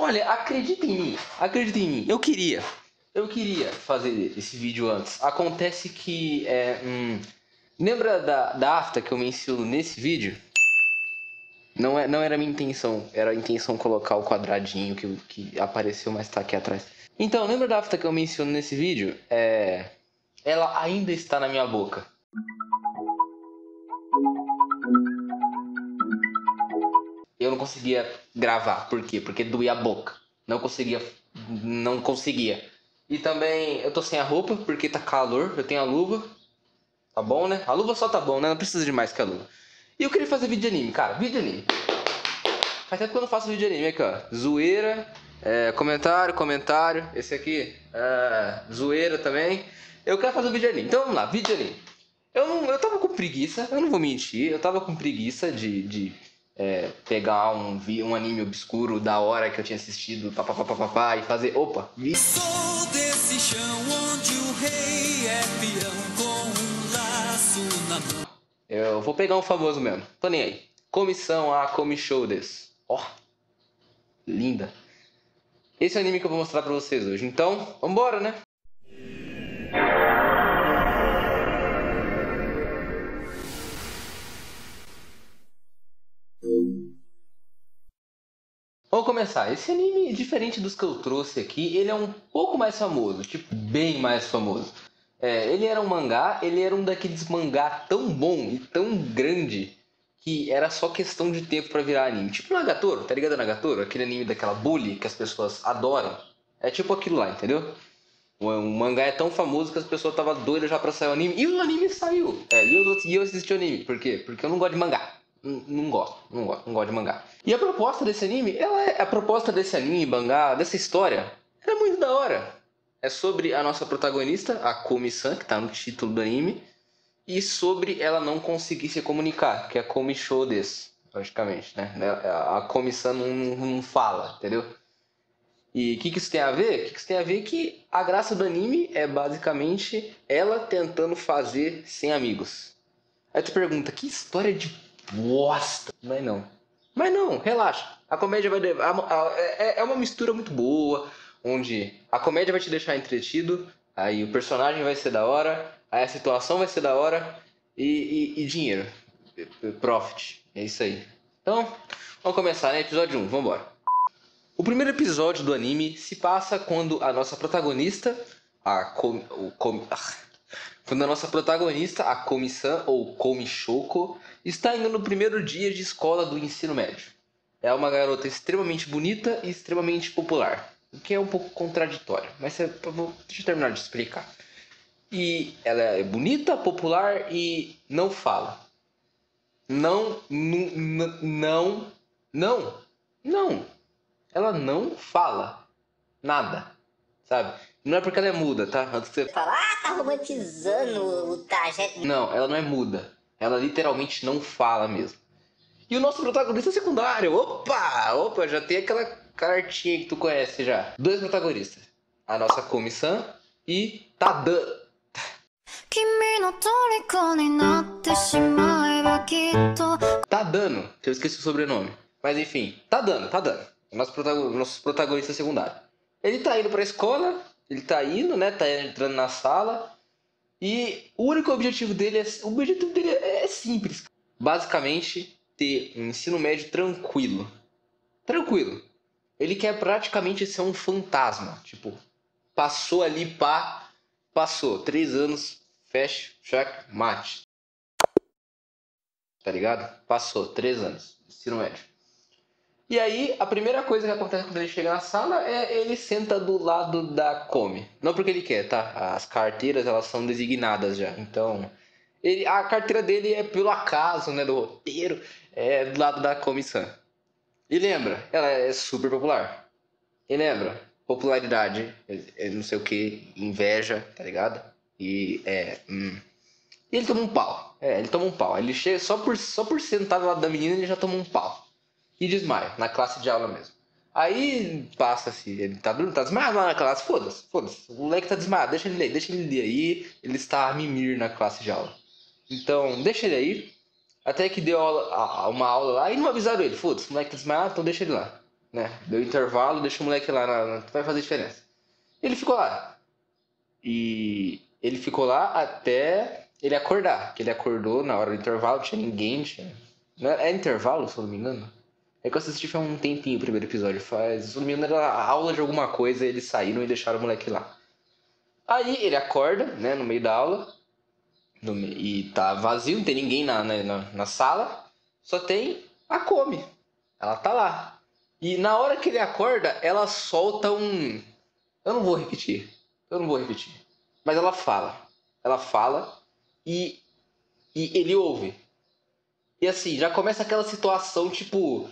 Olha, acredita em mim, acredita em mim. Eu queria, eu queria fazer esse vídeo antes. Acontece que, é, hum, lembra da, da afta que eu menciono nesse vídeo? Não, é, não era minha intenção, era a intenção colocar o quadradinho que, que apareceu, mas tá aqui atrás. Então, lembra da afta que eu menciono nesse vídeo? É, ela ainda está na minha boca. Conseguia gravar, por quê? Porque doía a boca. Não conseguia, não conseguia. E também eu tô sem a roupa porque tá calor, eu tenho a luva. Tá bom, né? A luva só tá bom, né? Não precisa de mais que a luva. E eu queria fazer vídeo de anime, cara. Vídeo de anime. Faz tempo que eu não faço vídeo de anime aqui, ó. Zoeira, é, comentário, comentário. Esse aqui, é, zoeira também. Eu quero fazer vídeo de anime. Então vamos lá, vídeo de anime. Eu, não, eu tava com preguiça, eu não vou mentir. Eu tava com preguiça de, de é, pegar um, um anime obscuro da hora que eu tinha assistido, papapá, e fazer. Opa, vi. Sou desse chão onde o rei é peão com um laço na mão. Eu vou pegar um famoso mesmo, tô nem aí. Comissão A Comichoudes. Ó, oh, linda. Esse é o anime que eu vou mostrar pra vocês hoje. Então, vambora, né? Vamos começar. Esse anime, diferente dos que eu trouxe aqui, ele é um pouco mais famoso, tipo, bem mais famoso. É, ele era um mangá, ele era um daqueles mangá tão bom e tão grande que era só questão de tempo para virar anime. Tipo Nagatoro, tá ligado Nagatoro? Aquele anime daquela bully que as pessoas adoram. É tipo aquilo lá, entendeu? O, mangá é tão famoso que as pessoas estavam doidas já pra sair o anime. E o anime saiu. É, e eu, e eu assisti o anime. Por quê? Porque eu não gosto de mangá. Não, gosto, não gosto, não gosto de mangá. E a proposta desse anime, ela é, a proposta desse anime, mangá, dessa história, é muito da hora. É sobre a nossa protagonista, a Komi-san, que tá no título do anime, e sobre ela não conseguir se comunicar, que é Komi Shodes, logicamente, né? A Komi-san não, não fala, entendeu? E o que, que isso tem a ver? O que, que isso tem a ver que a graça do anime é basicamente ela tentando fazer sem amigos. Aí tu pergunta, que história de bosta! Mas não. Mas não, relaxa. A comédia vai. É, é uma mistura muito boa, onde a comédia vai te deixar entretido, aí o personagem vai ser da hora, aí a situação vai ser da hora e, e, e dinheiro. Profit. É isso aí. Então, vamos começar, né? Episódio 1, vambora. O primeiro episódio do anime se passa quando a nossa protagonista, a Komi, o Komi, ah, quando a nossa protagonista, a Komi-san ou Komi-shoko, está indo no primeiro dia de escola do ensino médio. É uma garota extremamente bonita e extremamente popular, o que é um pouco contraditório, mas é, deixa eu terminar de explicar. E ela é bonita, popular e não fala. Não, não, não, não ela não fala nada, sabe? Não é porque ela é muda, tá? Antes que você fala, ah, tá romantizando o trajeto. Não, ela não é muda. Ela literalmente não fala mesmo. E o nosso protagonista secundário, opa, opa, já tem aquela cartinha que tu conhece já. Dois protagonistas. A nossa comissão e Tadan. Tá dando, eu esqueci o sobrenome. Mas enfim, tá dando, tá dando nosso protagonista, nosso protagonista secundário. Ele tá indo pra escola, ele tá indo, né? Tá entrando na sala. E o único objetivo dele é. O objetivo dele é simples. Basicamente, ter um ensino médio tranquilo. Tranquilo. Ele quer praticamente ser um fantasma. Tipo, passou ali, pá, passou. Três anos, fecha, check, mate. Tá ligado? Passou, três anos, ensino médio. E aí, a primeira coisa que acontece quando ele chega na sala é ele senta do lado da come. Não porque ele quer, tá? As carteiras, elas são designadas já. Então, ele, a carteira dele é pelo acaso, né? Do roteiro, é do lado da comissão. E lembra, ela é super popular. E lembra, popularidade, é, é não sei o que, inveja, tá ligado? E é. Hum. E ele toma um pau. É, ele toma um pau. Ele chega só por, só por sentar do lado da menina, ele já toma um pau e desmaia, na classe de aula mesmo. Aí passa-se, ele tá, tá desmaiado lá na classe, foda-se, foda-se. O moleque tá desmaiado, deixa ele ler, deixa ele ler aí, ele está a mimir na classe de aula. Então, deixa ele aí, até que deu aula, uma aula lá e não avisaram ele, foda-se, o moleque tá desmaiado, então deixa ele lá. né? Deu intervalo, deixa o moleque lá, na, na- vai fazer diferença. Ele ficou lá. E ele ficou lá até ele acordar. Que ele acordou na hora do intervalo, tinha ninguém, tinha. Não é, é intervalo, se eu não me engano? É que eu assisti faz um tempinho o primeiro episódio. Faz, se não me engano, era aula de alguma coisa, eles saíram e deixaram o moleque lá. Aí ele acorda, né, no meio da aula. no e tá vazio, não tem ninguém na, na, na, na sala. Só tem a Come. Ela tá lá. E na hora que ele acorda, ela solta um. Eu não vou repetir. Eu não vou repetir. Mas ela fala. Ela fala e, e ele ouve. E assim, já começa aquela situação tipo.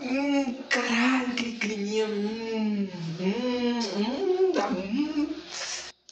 Hum, caralho, aquele climinha. Hum, hum, hum, dá- hum.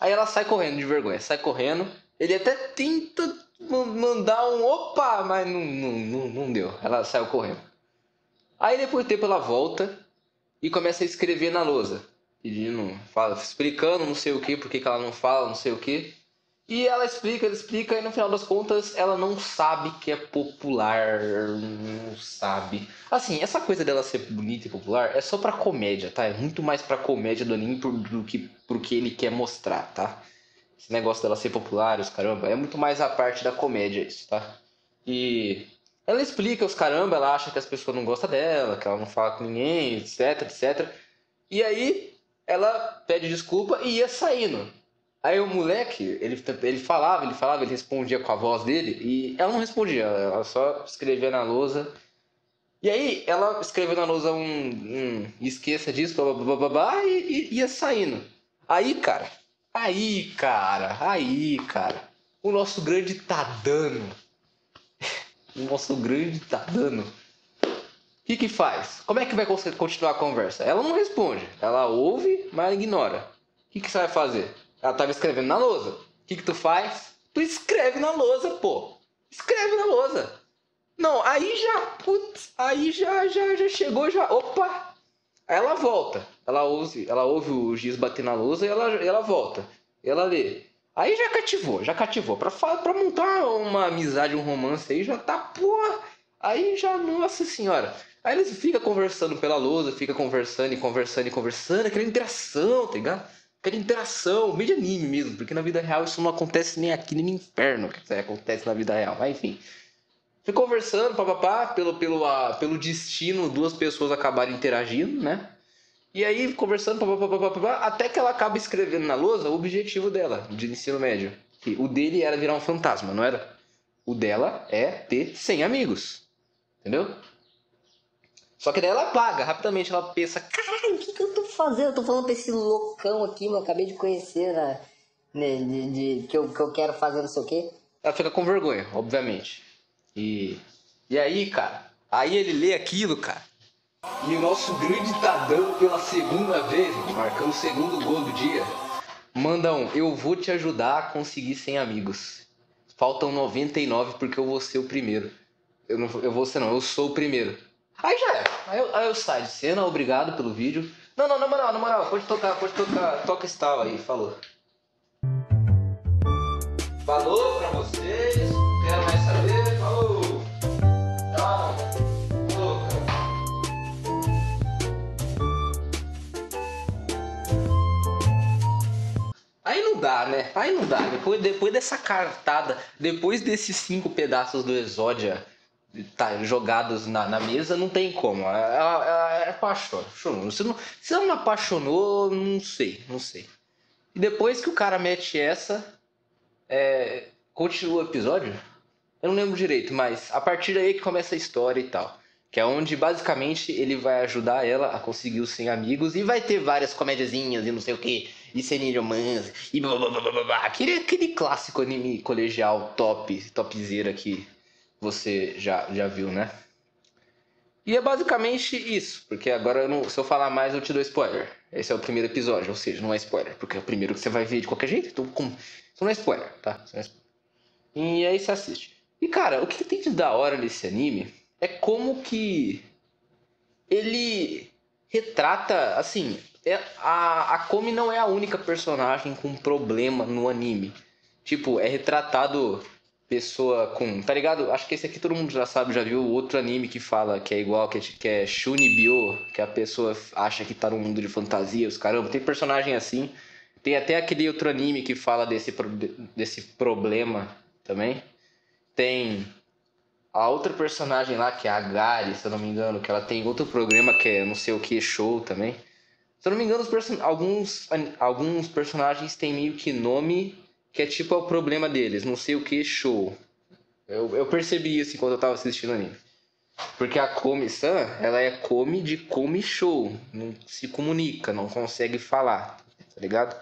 Aí ela sai correndo de vergonha, sai correndo. Ele até tenta ma- mandar um opa, mas não, não, não, não deu. Ela saiu correndo. Aí depois de tempo ela volta e começa a escrever na lousa. Pedindo, fala, explicando não sei o que, porque que ela não fala, não sei o que. E ela explica, ela explica, e no final das contas ela não sabe que é popular, não sabe. Assim, essa coisa dela ser bonita e popular é só pra comédia, tá? É muito mais pra comédia do anime do que pro que ele quer mostrar, tá? Esse negócio dela ser popular, os caramba, é muito mais a parte da comédia isso, tá? E ela explica os caramba, ela acha que as pessoas não gostam dela, que ela não fala com ninguém, etc, etc. E aí ela pede desculpa e ia saindo. Aí o moleque, ele, ele falava, ele falava, ele respondia com a voz dele e ela não respondia, ela só escrevia na lousa. E aí ela escreveu na lousa um, um esqueça disso, blá, blá, blá, blá, blá, e, e ia saindo. Aí, cara, aí, cara, aí, cara, o nosso grande Tadano, o nosso grande Tadano, o que que faz? Como é que vai continuar a conversa? Ela não responde, ela ouve, mas ignora. O que que você vai fazer? Ela tava escrevendo na lousa. O que que tu faz? Tu escreve na lousa, pô. Escreve na lousa. Não, aí já, putz, aí já, já, já chegou, já, opa. Aí ela volta. Ela ouve, ela ouve o giz bater na lousa e ela, ela volta. Ela lê. Aí já cativou, já cativou. Pra, pra montar uma amizade, um romance aí, já tá, pô. Aí já, nossa senhora. Aí eles ficam conversando pela lousa, fica conversando e conversando e conversando, aquela interação, tá ligado? Aquela interação, de anime mesmo, porque na vida real isso não acontece nem aqui nem no inferno, que acontece na vida real. Mas enfim. Fica conversando, papapá, pelo, pelo, ah, pelo destino, duas pessoas acabarem interagindo, né? E aí, conversando, papapá, papapá, até que ela acaba escrevendo na lousa o objetivo dela, de ensino médio. Que o dele era virar um fantasma, não era? O dela é ter 100 amigos. Entendeu? Só que daí ela apaga, rapidamente ela pensa, Caralho, o que, que eu fazendo? Eu tô falando pra esse loucão aqui, mano. Acabei de conhecer, né? né, De, de- que, eu, que eu quero fazer não sei o quê. ela fica com vergonha, obviamente. E, e aí, cara, aí ele lê aquilo, cara. E o nosso grande Tadão, pela segunda vez, marcando o segundo gol do dia, manda um: Eu vou te ajudar a conseguir 100 amigos. Faltam 99 porque eu vou ser o primeiro. Eu não eu vou ser, não, eu sou o primeiro. Aí já é. Aí eu, aí eu saio de cena, obrigado pelo vídeo. Não, não, na moral, na moral, pode tocar, pode tocar, toca esse tal aí, falou. Falou pra vocês. Quero mais saber. Falou. Tchau. Cara. Aí não dá, né? Aí não dá. Depois, depois dessa cartada, depois desses cinco pedaços do Exódia tá, jogados na, na mesa, não tem como. Ela, ela, é apaixonou. Se, não, se ela não apaixonou, não sei, não sei. E depois que o cara mete essa, é, continua o episódio? Eu não lembro direito, mas a partir daí que começa a história e tal. Que é onde basicamente ele vai ajudar ela a conseguir os 100 amigos e vai ter várias comédiazinhas e não sei o que, e romance, e blá blá blá blá blá. Aquele, aquele clássico anime colegial top, topzera que você já, já viu, né? E é basicamente isso, porque agora não- se eu falar mais eu te dou spoiler. Esse é o primeiro episódio, ou seja, não é spoiler, porque é o primeiro que você vai ver de qualquer jeito, então com... isso não é spoiler, tá? É spoiler. E aí você assiste. E cara, o que tem de da hora nesse anime é como que ele retrata, assim, é- a, a Komi não é a única personagem com problema no anime. Tipo, é retratado pessoa com. Tá ligado? Acho que esse aqui todo mundo já sabe, já viu outro anime que fala que é igual, que é, que é Shunibyo, que a pessoa acha que tá num mundo de fantasia, os caramba. Tem personagem assim. Tem até aquele outro anime que fala desse, desse problema também. Tem a outra personagem lá, que é a Gary, se eu não me engano, que ela tem outro programa que é não sei o que show também. Se eu não me engano, person... alguns, alguns personagens têm meio que nome que é tipo o problema deles, não sei o que show. Eu, eu percebi isso enquanto eu tava assistindo o anime. Porque a Komi-san, ela é Komi de Komi Show. Não se comunica, não consegue falar, tá ligado?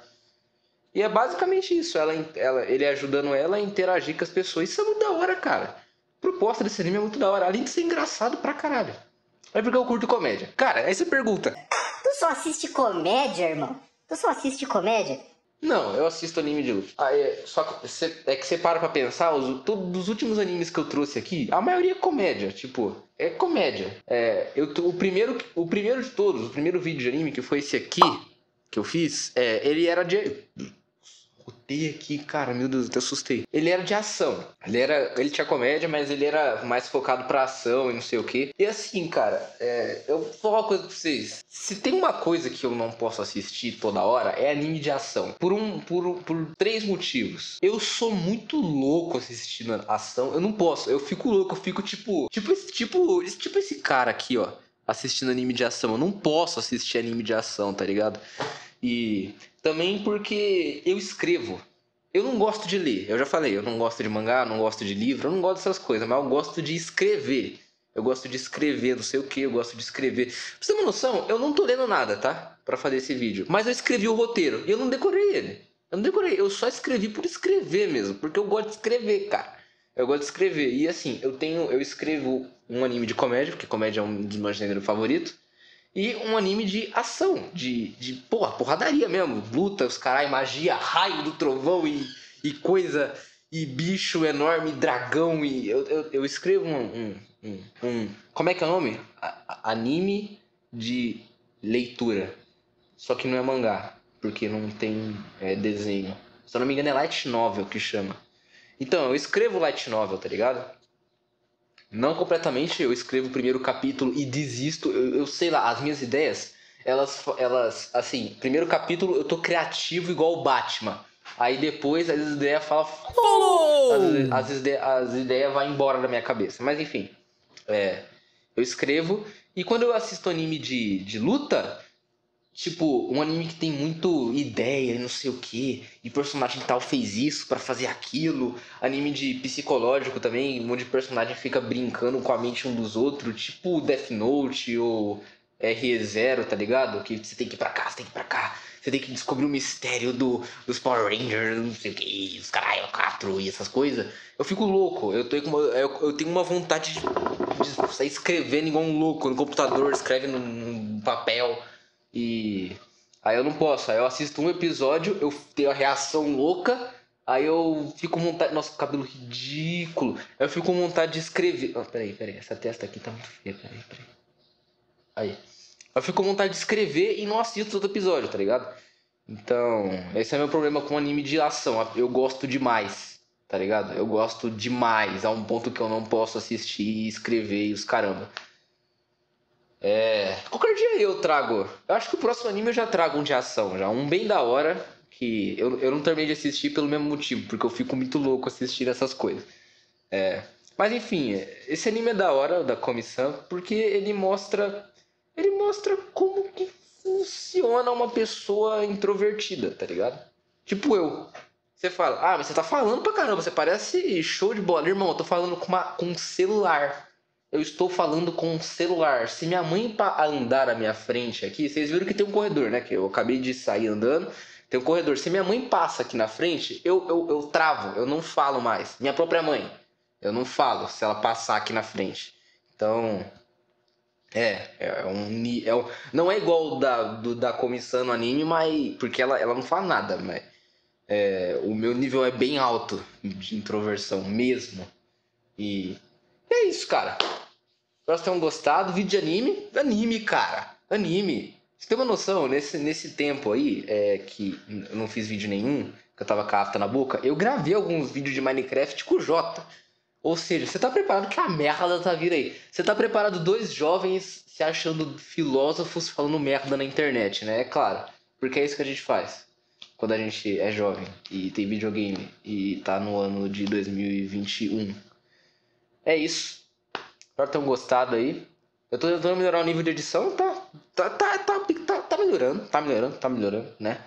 E é basicamente isso, ela, ela, ele ajudando ela a interagir com as pessoas. Isso é muito da hora, cara. A proposta desse anime é muito da hora, além de ser engraçado pra caralho. É porque eu curto comédia. Cara, aí você pergunta. Tu só assiste comédia, irmão? Tu só assiste comédia? Não, eu assisto anime de luta. Aí, é, só que cê, é que você para pra pensar, os, todos os últimos animes que eu trouxe aqui, a maioria é comédia, tipo, é comédia. É, eu, o, primeiro, o primeiro de todos, o primeiro vídeo de anime, que foi esse aqui, que eu fiz, é, ele era de Rotei aqui, cara, meu Deus, até assustei. Ele era de ação. Ele era. Ele tinha comédia, mas ele era mais focado pra ação e não sei o que. E assim, cara, é, eu vou falar uma coisa pra vocês. Se tem uma coisa que eu não posso assistir toda hora, é anime de ação. Por um. Por, por três motivos. Eu sou muito louco assistindo ação. Eu não posso. Eu fico louco, eu fico tipo. Tipo tipo. Tipo esse cara aqui, ó. Assistindo anime de ação. Eu não posso assistir anime de ação, tá ligado? E também porque eu escrevo. Eu não gosto de ler, eu já falei, eu não gosto de mangá, não gosto de livro, eu não gosto dessas coisas, mas eu gosto de escrever. Eu gosto de escrever, não sei o que, eu gosto de escrever. Pra você ter uma noção, eu não tô lendo nada, tá? Pra fazer esse vídeo. Mas eu escrevi o roteiro e eu não decorei ele. Eu não decorei, eu só escrevi por escrever mesmo, porque eu gosto de escrever, cara. Eu gosto de escrever. E assim, eu tenho. Eu escrevo um anime de comédia, porque comédia é um dos meus gêneros favoritos. E um anime de ação, de, de porra, porradaria mesmo. Luta, os carai, magia, raio do trovão e, e coisa, e bicho enorme, dragão. E eu, eu, eu escrevo um, um, um, um, Como é que é o nome? A, anime de leitura. Só que não é mangá, porque não tem é, desenho. Se eu não me engano, é light novel que chama. Então, eu escrevo light novel, tá ligado? Não completamente, eu escrevo o primeiro capítulo e desisto. Eu, eu, sei lá, as minhas ideias, elas, elas, assim, primeiro capítulo eu tô criativo igual o Batman. Aí depois as ideias falam. As, as, ideias, as ideias vão embora da minha cabeça. Mas enfim, é, eu escrevo. E quando eu assisto anime de, de luta, Tipo, um anime que tem muito ideia e não sei o que, e personagem tal fez isso para fazer aquilo. Anime de psicológico também, um monte de personagem fica brincando com a mente um dos outros, tipo Death Note ou RE0, tá ligado? Que você tem que ir pra cá, você tem que ir pra cá. Você tem que descobrir o mistério do, dos Power Rangers, não sei o que, os caralho, 4 e essas coisas. Eu fico louco, eu, tô uma, eu, eu, tenho uma vontade de, de sair escrevendo igual um louco no computador, escreve num papel. E aí eu não posso. Aí eu assisto um episódio, eu tenho a reação louca, aí eu fico com vontade. Nossa, cabelo ridículo. Eu fico com vontade de escrever. Oh, peraí, peraí, essa testa aqui tá muito feia, peraí, peraí. Aí. Eu fico com vontade de escrever e não assisto outro episódio, tá ligado? Então, esse é meu problema com anime de ação. Eu gosto demais, tá ligado? Eu gosto demais, a um ponto que eu não posso assistir e escrever e os caramba. É. Qualquer dia eu trago. Eu acho que o próximo anime eu já trago um de ação, já. Um bem da hora. Que eu, eu não terminei de assistir pelo mesmo motivo, porque eu fico muito louco assistindo essas coisas. É. Mas enfim, esse anime é da hora, da comissão, porque ele mostra. Ele mostra como que funciona uma pessoa introvertida, tá ligado? Tipo eu. Você fala, ah, mas você tá falando pra caramba, você parece show de bola. Irmão, eu tô falando com, uma, com um celular eu estou falando com um celular. Se minha mãe andar à minha frente aqui, vocês viram que tem um corredor, né? Que eu acabei de sair andando. Tem um corredor. Se minha mãe passa aqui na frente, eu, eu, eu travo, eu não falo mais. Minha própria mãe. Eu não falo se ela passar aqui na frente. Então. É, é um. É um não é igual da, do, da comissão no anime, mas. Porque ela, ela não fala nada, mas. É, o meu nível é bem alto de introversão mesmo. E é isso, cara. Espero que tenham gostado. Vídeo de anime. Anime, cara. Anime. Você tem uma noção, nesse, nesse tempo aí, é, que eu não fiz vídeo nenhum, que eu tava com a afta na boca, eu gravei alguns vídeos de Minecraft com o Jota. Ou seja, você tá preparado que a merda tá vindo aí. Você tá preparado dois jovens se achando filósofos falando merda na internet, né? É claro. Porque é isso que a gente faz. Quando a gente é jovem e tem videogame e tá no ano de 2021. É isso. Espero que tenham gostado aí. Eu tô tentando melhorar o nível de edição, tá? Tá, tá, tá, tá, tá melhorando, tá melhorando, tá melhorando, né?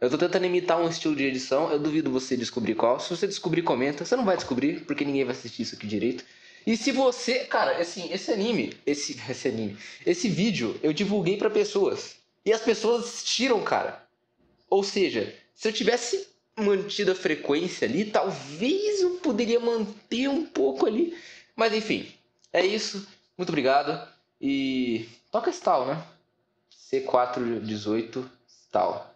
Eu tô tentando imitar um estilo de edição, eu duvido você descobrir qual. Se você descobrir, comenta. Você não vai descobrir, porque ninguém vai assistir isso aqui direito. E se você, cara, assim, esse anime, esse, esse anime, esse vídeo eu divulguei para pessoas. E as pessoas assistiram, cara. Ou seja, se eu tivesse mantido a frequência ali, talvez eu poderia manter um pouco ali. Mas enfim, é isso. Muito obrigado. E toca esse tal, né? C418 tal.